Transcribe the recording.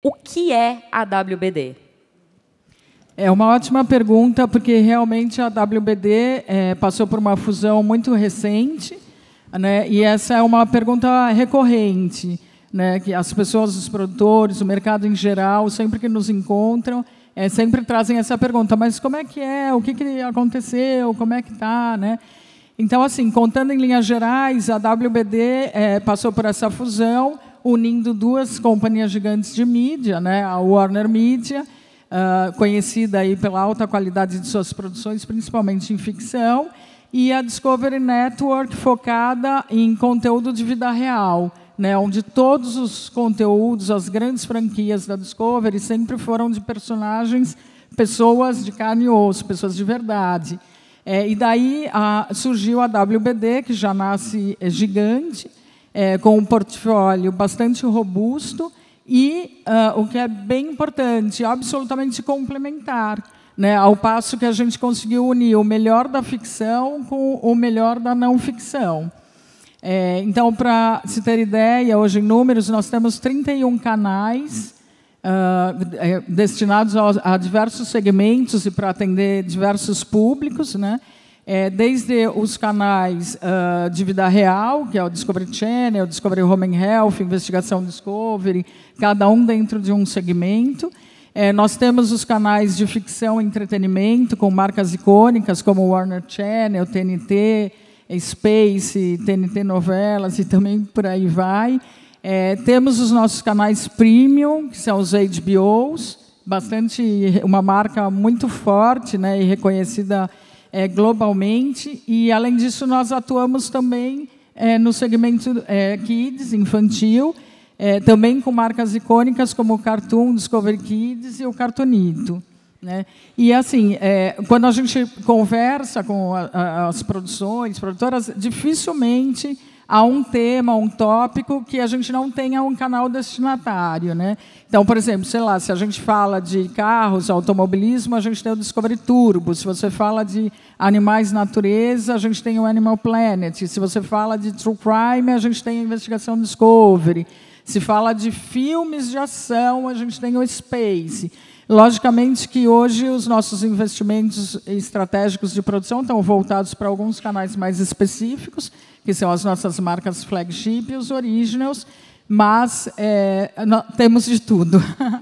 O que é a WBD? É uma ótima pergunta, porque realmente a WBD é, passou por uma fusão muito recente, né, e essa é uma pergunta recorrente, né, que as pessoas, os produtores, o mercado em geral, sempre que nos encontram, é, sempre trazem essa pergunta, mas como é que é, o que, que aconteceu, como é que está, né? Então, assim, contando em linhas gerais, a WBD é, passou por essa fusão, unindo duas companhias gigantes de mídia, né, a Warner Media, uh, conhecida aí pela alta qualidade de suas produções, principalmente em ficção, e a Discovery Network, focada em conteúdo de vida real, né, onde todos os conteúdos, as grandes franquias da Discovery sempre foram de personagens, pessoas de carne e osso, pessoas de verdade. É, e daí a, surgiu a WBD, que já nasce é, gigante, é, com um portfólio bastante robusto e, uh, o que é bem importante, absolutamente complementar, né, ao passo que a gente conseguiu unir o melhor da ficção com o melhor da não ficção. É, então, para se ter ideia, hoje em números, nós temos 31 canais uh, destinados a, a, diversos segmentos e para atender diversos públicos, né? É, desde os canais uh, de vida real, que é o Discovery Channel, Discovery Home and Health, Investigação Discovery, cada um dentro de um segmento. É, nós temos os canais de ficção e entretenimento, com marcas icônicas como Warner Channel, TNT, Space, TNT Novelas e também por aí vai. É, temos os nossos canais premium, que são os HBOs, bastante uma marca muito forte né, e reconhecida é, globalmente. E, além disso, nós atuamos também é, no segmento é, Kids, infantil, é, também com marcas icônicas como o Cartoon, Discovery Kids e o Cartonito. Né? E, assim, é, quando a gente conversa com a, a, as produções, produtoras, dificilmente há um tema, um tópico que a gente não tenha um canal destinatário. Né? Então, por exemplo, sei lá, se a gente fala de carros, automobilismo, a gente tem o Discovery Turbo. Se você fala de animais natureza, a gente tem o Animal Planet. Se você fala de True Crime, a gente tem a Investigação Discovery. Se fala de filmes de ação, a gente tem o Space. Logicamente que hoje os nossos investimentos estratégicos de produção estão voltados para alguns canais mais específicos, que são as nossas marcas flagship os originals, mas é, temos de tudo.